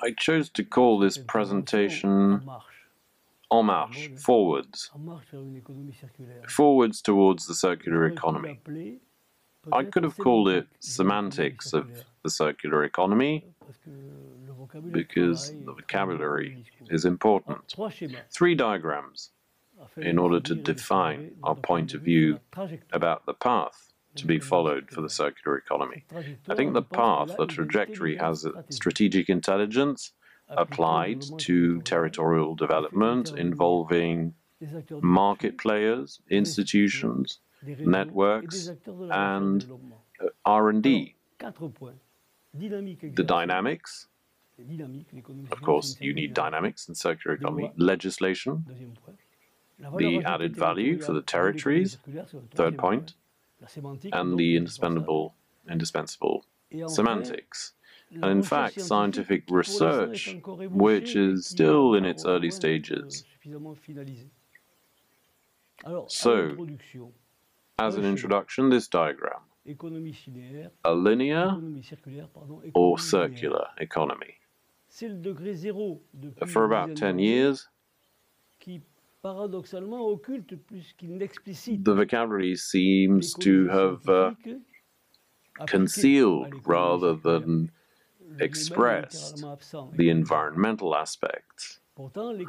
I chose to call this presentation En Marche, Forwards, Forwards towards the circular economy. I could have called it Semantics of the Circular Economy because the vocabulary is important. Three diagrams in order to define our point of view about the path to be followed for the circular economy. I think the path, the trajectory, has strategic intelligence applied to territorial development involving market players, institutions, networks, and uh, R&D. The dynamics, of course, you need dynamics in circular economy, legislation, the added value for the territories, third point, and the indispensable, indispensable semantics. And in fact, scientific research, which is still in its early stages. So, as an introduction, this diagram, a linear or circular economy. For about 10 years, the vocabulary seems to have uh, concealed rather than expressed the environmental aspects.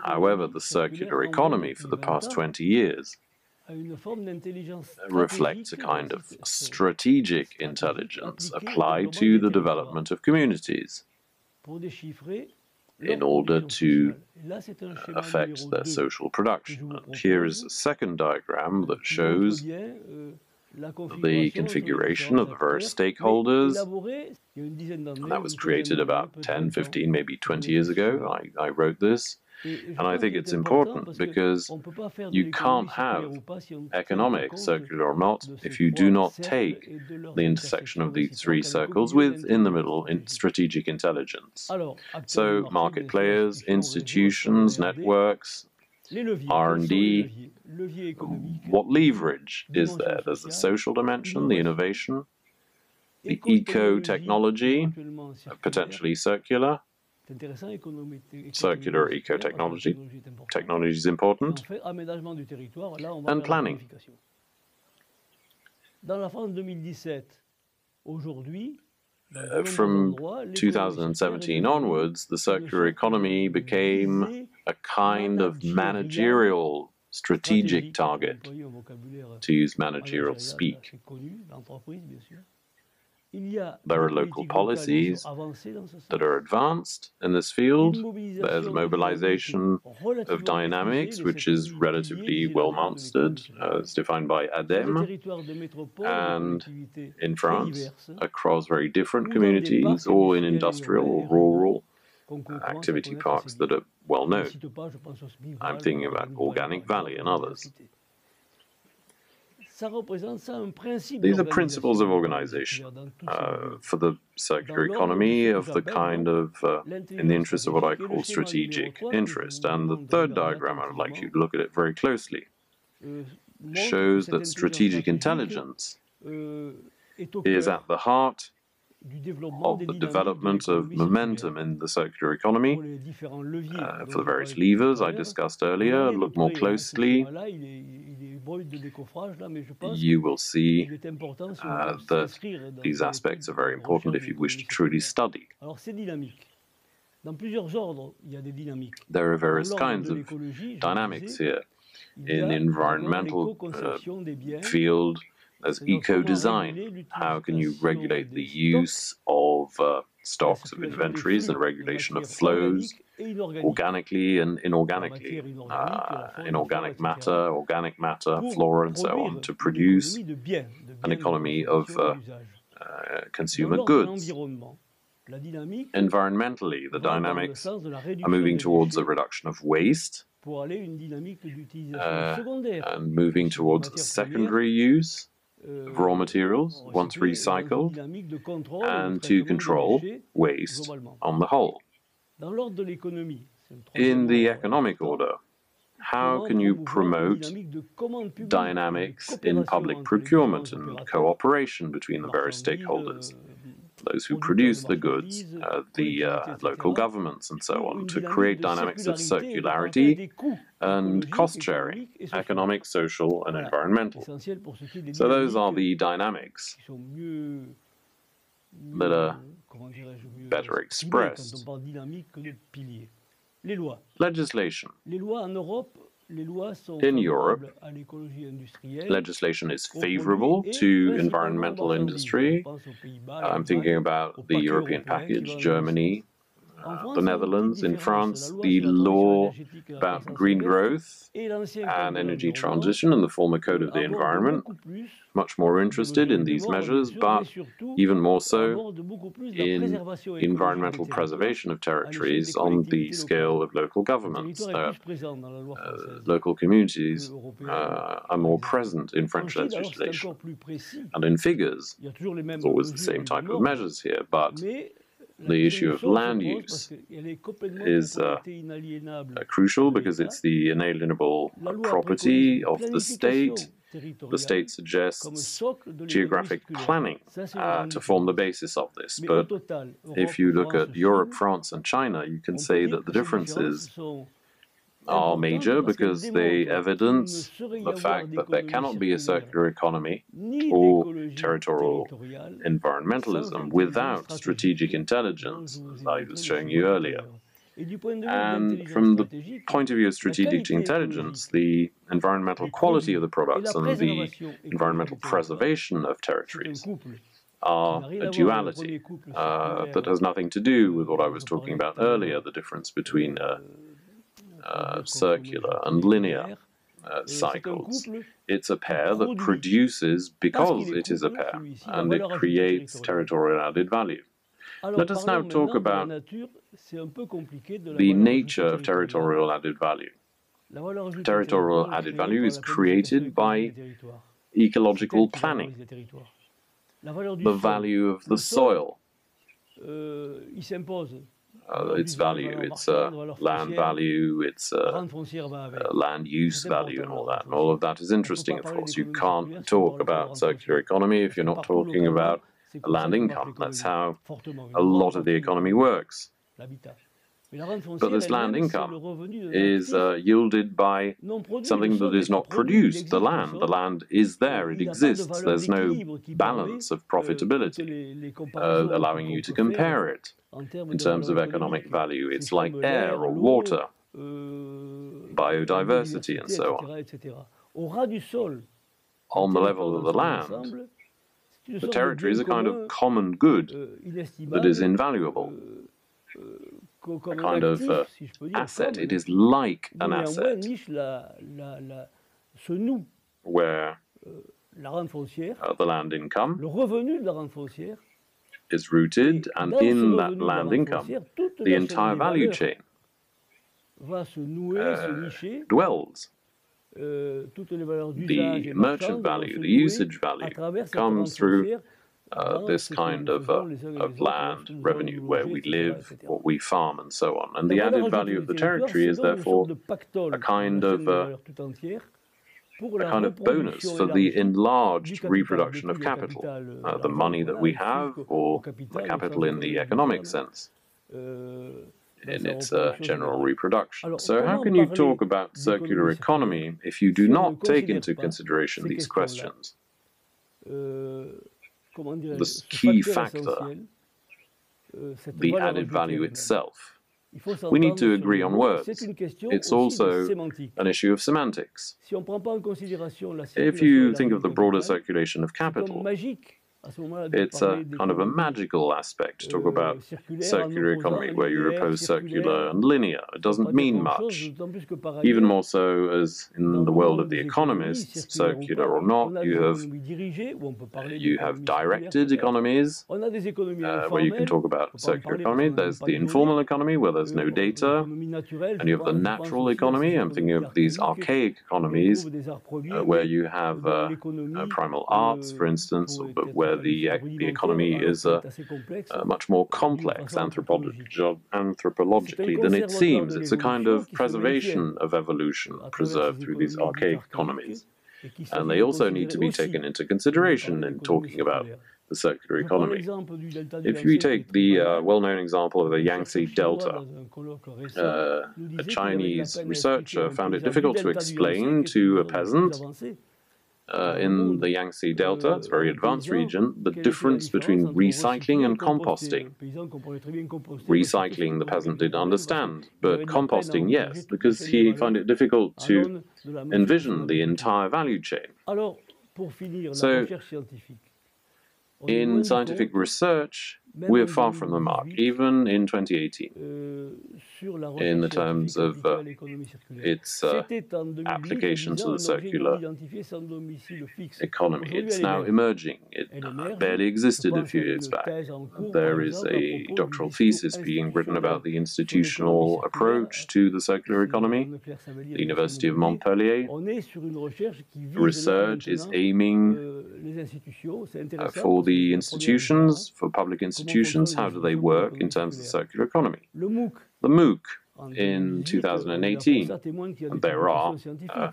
However, the circular economy for the past 20 years reflects a kind of strategic intelligence applied to the development of communities in order to affect their social production. And here is a second diagram that shows the configuration of the various stakeholders. And that was created about 10, 15, maybe 20 years ago. I, I wrote this. And I think it's important because you can't have economic, circular or not, if you do not take the intersection of these three circles with, in the middle, in strategic intelligence. So market players, institutions, networks, R&D, what leverage is there? There's the social dimension, the innovation, the eco-technology, potentially circular, circular eco-technology. Technology is important. And planning. Uh, from 2017 onwards, the circular economy became a kind of managerial strategic target, to use managerial speak. There are local policies that are advanced in this field. There's a mobilization of dynamics, which is relatively well mastered, uh, as defined by ADEME, and in France, across very different communities, or in industrial or rural activity parks that are well known. I'm thinking about Organic Valley and others. These are principles of organization uh, for the circular economy of the kind of, uh, in the interest of what I call strategic interest. And the third diagram, I would like you to look at it very closely, euh, shows that strategic intelligence euh, is at the heart of the development of momentum in the circular economy uh, for the various levers I discussed earlier. Look more closely. You will see uh, that these aspects are very important if you wish to truly study. There are various kinds of dynamics here. In the environmental uh, field, as eco-design. How can you regulate the use of uh, stocks of inventories and regulation of flows organically and inorganically, uh, inorganic matter, organic matter, flora, and so on, to produce an economy of uh, uh consumer goods. Environmentally, the dynamics are moving towards a reduction of waste. uh, and moving towards secondary use raw materials once recycled and to control waste on the whole. In the economic order, how can you promote dynamics in public procurement and cooperation between the various stakeholders? Those who produce the goods, uh, the uh, local governments, and so on, to create dynamics of circularity and cost sharing, economic, social, and environmental. So those are the dynamics that are better expressed. Legislation. In Europe, legislation is favorable to environmental industry. I'm thinking about the European package, Germany, the Netherlands, in France, the law about green growth and energy transition and the former code of the environment, much more interested in these measures, but even more so in environmental preservation of territories on the scale of local governments. Uh, uh, local communities uh, are more present in French legislation. And in figures, it's always the same type of measures here, but the issue of land use is uh, uh, crucial because it's the inalienable property of the state. The state suggests geographic planning uh, to form the basis of this. But if you look at Europe, France, and China, you can say that the differences are major because they evidence the fact that there cannot be a circular economy or territorial environmentalism without strategic intelligence, as I was showing you earlier. And from the point of view of strategic intelligence, the environmental quality of the products and the environmental preservation of territories are a duality uh, that has nothing to do with what I was talking about earlier, the difference between uh, uh, circular and linear uh, cycles. It's a pair that produces because it is a pair, and it creates territorial added value. Let us now talk about the nature of territorial added value. Territorial added value is created by ecological planning, the value of the soil, euh, uh, its value, its uh, land value, its uh, uh, land use value, and all that. And all of that is interesting, of course. You can't talk about circular economy if you're not talking about land income. That's how a lot of the economy works. But this land income is uh, yielded by something that is not produced, the land. The land is there, it exists. There's no balance of profitability uh, allowing you to compare it in terms of economic value. It's like air or water, biodiversity, and so on. On the level of the land, the territory is a kind of common good that is invaluable a kind of uh, asset. It is like an asset where uh, the land income is rooted, and in that land income, the entire value chain uh, dwells. Euh, the merchant value, the usage value, comes through uh, this kind of, uh, of land revenue where we live, what we farm, and so on. And the added value of the territory is therefore a kind of uh, a kind of bonus for the enlarged reproduction of capital, uh, the money that we have, or the capital in the economic sense, in its uh, general reproduction. So, how can you talk about circular economy if you do not take into consideration these questions? the key factor, euh, the added value itself. We need to agree on words. It's also an issue of semantics. If you think of the broader circulation of capital, it's a kind of a magical aspect to talk euh, about circular economy, where you oppose circular and linear. It doesn't mean much. Even more so as in the world of the economists, circular or not, you have you have directed economies uh, where you can talk about circular economy. There's the informal economy where there's no data, and you have the natural economy. I'm thinking of these archaic economies uh, where you have uh, uh primal arts, for instance, but where where the, the economy is uh, uh, much more complex anthropologically than it seems. It's a kind of preservation of evolution preserved through these archaic economies. And they also need to be taken into consideration in talking about the circular economy. If we take the uh, well-known example of the Yangtze Delta, uh, a Chinese researcher found it difficult to explain to a peasant uh, in the Yangtze Delta, it's a very advanced region, the difference between recycling and composting. Recycling, the peasant didn't understand, but composting, yes, because he found it difficult to envision the entire value chain. So, in scientific research, we're far from the mark, even in 2018, in the terms of uh, its uh, application to the circular economy. It's now emerging. It barely existed a few years back. There is a doctoral thesis being written about the institutional approach to the circular economy. The University of Montpellier research is aiming uh, for the institutions, for public institutions, institutions, how do they work in terms of the circular economy? The MOOC in 2018, and there are uh,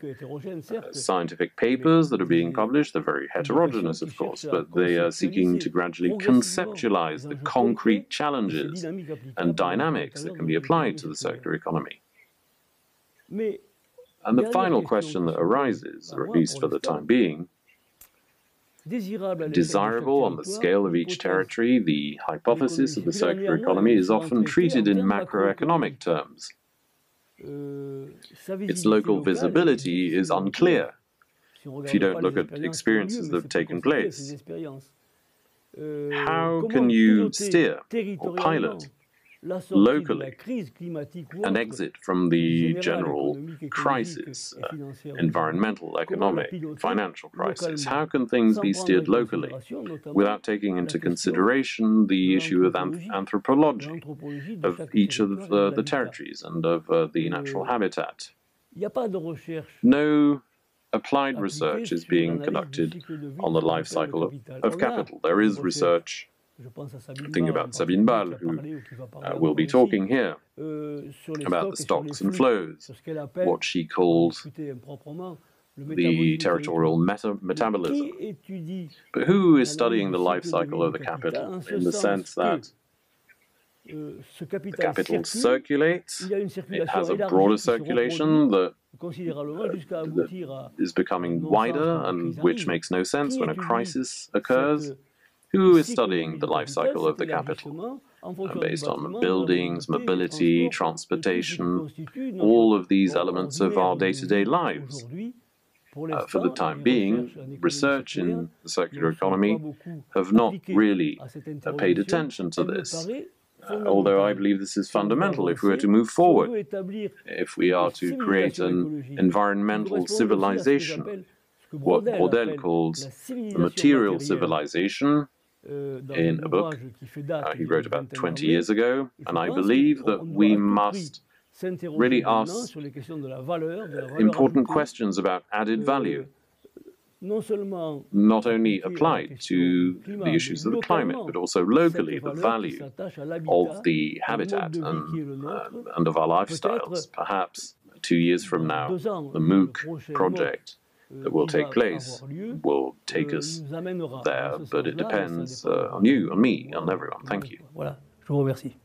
scientific papers that are being published. They're very heterogeneous, of course, but they are seeking to gradually conceptualize the concrete challenges and dynamics that can be applied to the circular economy. And the final question that arises, or at least for the time being, desirable on the scale of each territory, the hypothesis of the circular economy is often treated in macroeconomic terms. Its local visibility is unclear. If you don't look at experiences that have taken place. How can you steer or pilot locally an exit from the general crisis, uh, environmental, economic, financial crisis? How can things be steered locally without taking into consideration the issue of anth anthropology of each of the, the territories and of uh, the natural habitat? No applied research is being conducted on the life cycle of, of capital. There is research Think about Sabine Barles, who uh, will be talking here euh, about the stocks and flows, what she calls the territorial meta metabolism. But who is studying the life cycle of the capital in the sense that euh, the capital circulates, it has a broader circulation that, that is becoming wider and which makes no sense when a crisis occurs who is studying the life cycle of the capital, uh, based on buildings, mobility, transportation, all of these elements of our day-to-day -day lives. Uh, for the time being, research in the circular economy have not really uh, paid attention to this. Uh, although I believe this is fundamental if we are to move forward, if we are to create an environmental civilization, what Braudel calls a material civilization, in a book uh, he wrote about 20 years ago, and I believe that we must really ask important questions about added value, not only applied to the issues of the climate, but also locally the value of the habitat and, uh, and of our lifestyles. Perhaps two years from now, the MOOC project that will take place will take us there, but it depends uh, on you, on me, on everyone. Thank you. Voilà, je vous remercie.